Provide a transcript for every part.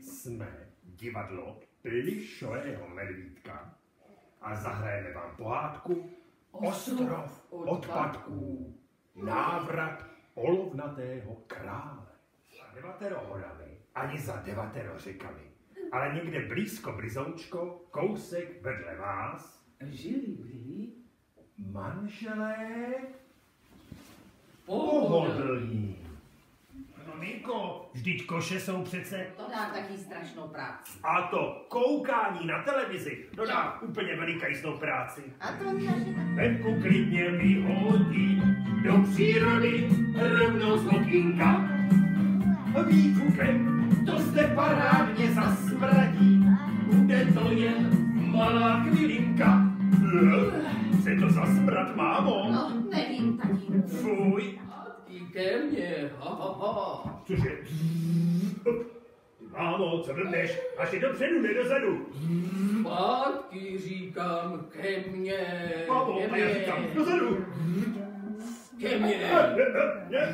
jsme divadlo Plišového medvídka a zahrajeme vám pohádku Ostrov odpadků. Návrat olovnatého krále. Za devatero horami, ani za devatero řekami, ale někde blízko blizoučko, kousek vedle vás, Žili byli manželé pohodlní. No vždyť koše jsou přece To dá taky strašnou práci. a to koukání na televizi dodá úplně velikájsnou práci. A to naše Venku klidně vyhodí do přírody rovnou z okýnka. Výfukem to zde parádně zasmradí, bude to jen malá chvilinka. Chce to zasmrat, mámo? Ke mně, ha, ha, ha. cože? Mámo, co blbneš? Až je dopředu, ne dozadu. Zpátky říkám ke mně. Mámo, ke a já říkám dozadu. Ke mně.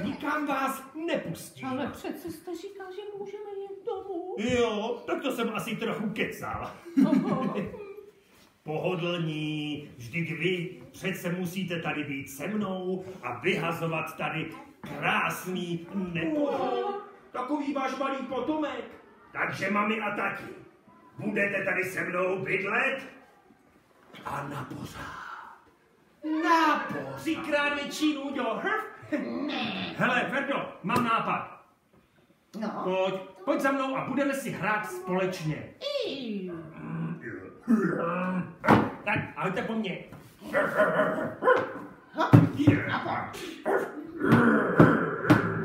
Nikam vás nepustí. Ale přece jste říkal, že můžeme jít domů. Jo, tak to jsem asi trochu kecal. Pohodlní, vždyť vy přece musíte tady být se mnou a vyhazovat tady krásný nepodol. Takový váš malý potomek. Takže mami a tati, budete tady se mnou bydlet a na pořád. Na pořád. Třikrát větší nudo. Hele, Ferdo, mám nápad. No. Pojď, pojď za mnou a budeme si hrát společně. I. Tak, ahojte po mně.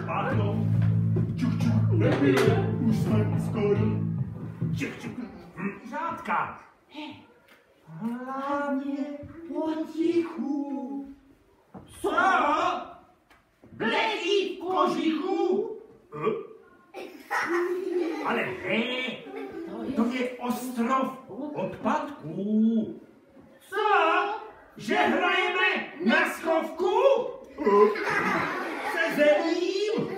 Pátno. Čuk, čuk. Už jsme skoro. Čuk, čuk. Řádka. Hlavně potichu. Co? Bledí v kožichu? Hm? Ale ne, to je ostrov odpadků. Co? Že hrajeme na schovku? Se zemím?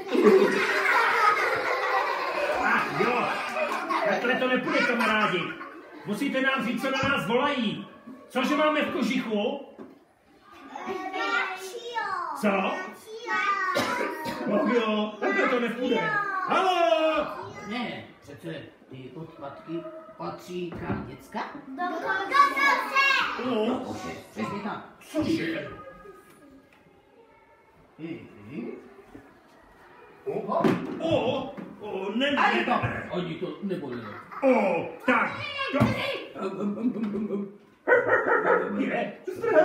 Ach jo, takhle to nepůjde, kamarádi. Musíte nám říct, co na nás volají. Cože máme v kožichu? Co? Ach jo, takhle to nepůjde. Halo! Ne, přece ty odpadky patří kam děcka? No, Koše, přesně tak. cože? Mhm. O, o, o, ne, Ale ne, to, ne. oni to nebudou. O, tak, to, je, zdrej.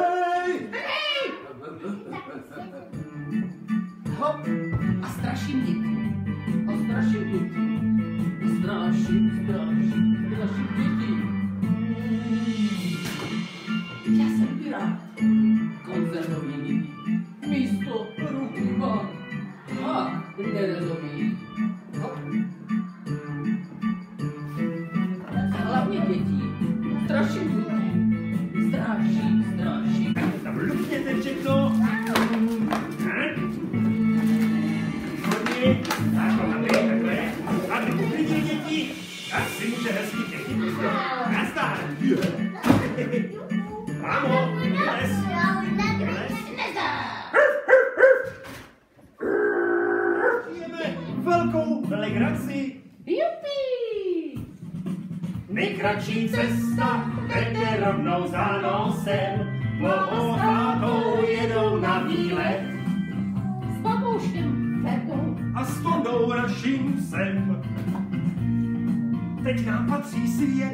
Straším, straším, straším děti. Já jsem pirát. Konzervovaný. Místo mám. Ha, nerezový. Hop. Hlavně děti. Straším děti. Straším, straším. Tam lupněte všechno. Tak. Hodně. Tak si může hezky pěkně. Nazdar. Mámo, les. Žijeme velkou legraci. Jupi! Nejkratší cesta vede rovnou za nosem, pohodátou jedou na výlet S babouškem Ferdou. a s tondou naším sem. Teď nám patří svět.